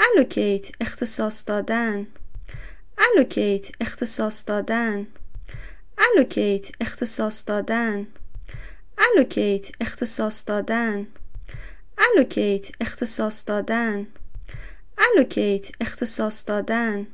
allocate اختصاص دادن. Allocate اختصاص دادن. Allocate اختصاص دادن. Allocate اختصاص دادن. Allocate اختصاص دادن. Allocate اختصاص دادن.